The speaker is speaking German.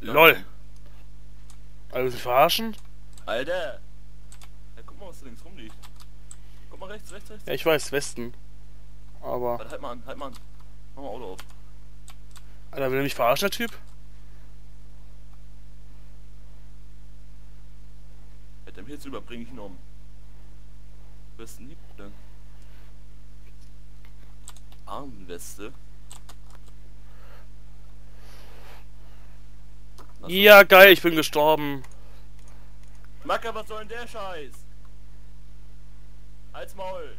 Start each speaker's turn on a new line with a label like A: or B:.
A: LOL. Also verarschen?
B: Alter! Ja, guck mal, was da links rumliegt. Guck mal rechts, rechts, rechts.
A: Ja, ich weiß, Westen. Aber.
B: Warte, halt mal an, halt mal an. Mach mal Auto auf.
A: Alter, will er mich verarschen, der Typ?
B: Mit dem Hitz überbringe ich ihn um. Besten Liebling. Armweste. Lass
A: Ja, geil, ich bin gestorben.
B: Macker, was soll denn der Scheiß? Als Maul.